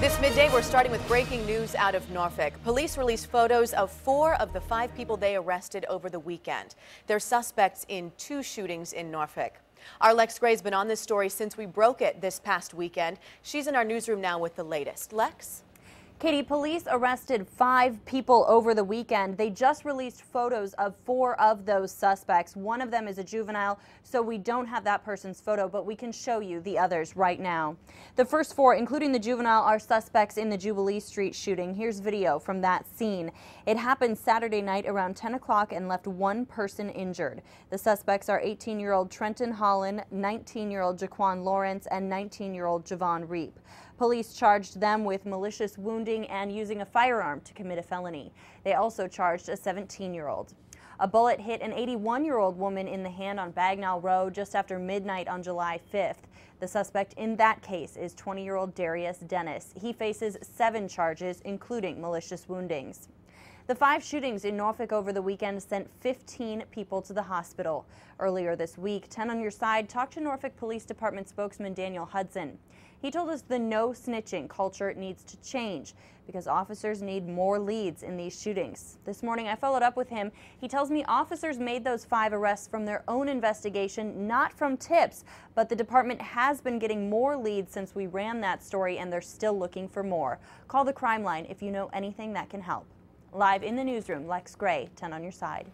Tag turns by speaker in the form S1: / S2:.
S1: This midday, we're starting with breaking news out of Norfolk. Police released photos of four of the five people they arrested over the weekend. They're suspects in two shootings in Norfolk. Our Lex Gray's been on this story since we broke it this past weekend. She's in our newsroom now with the latest. Lex?
S2: Katie, police arrested five people over the weekend. They just released photos of four of those suspects. One of them is a juvenile, so we don't have that person's photo, but we can show you the others right now. The first four, including the juvenile, are suspects in the Jubilee Street shooting. Here's video from that scene. It happened Saturday night around 10 o'clock and left one person injured. The suspects are 18-year-old Trenton Holland, 19-year-old Jaquan Lawrence, and 19-year-old Javon Reap. Police charged them with malicious wounding and using a firearm to commit a felony. They also charged a 17-year-old. A bullet hit an 81-year-old woman in the hand on Bagnall Road just after midnight on July 5th. The suspect in that case is 20-year-old Darius Dennis. He faces seven charges, including malicious woundings. The five shootings in Norfolk over the weekend sent 15 people to the hospital. Earlier this week, 10 on your side talked to Norfolk Police Department spokesman Daniel Hudson. He told us the no snitching culture needs to change because officers need more leads in these shootings. This morning I followed up with him. He tells me officers made those five arrests from their own investigation, not from tips, but the department has been getting more leads since we ran that story and they're still looking for more. Call the crime line if you know anything that can help. Live in the newsroom, Lex Gray, 10 on your side.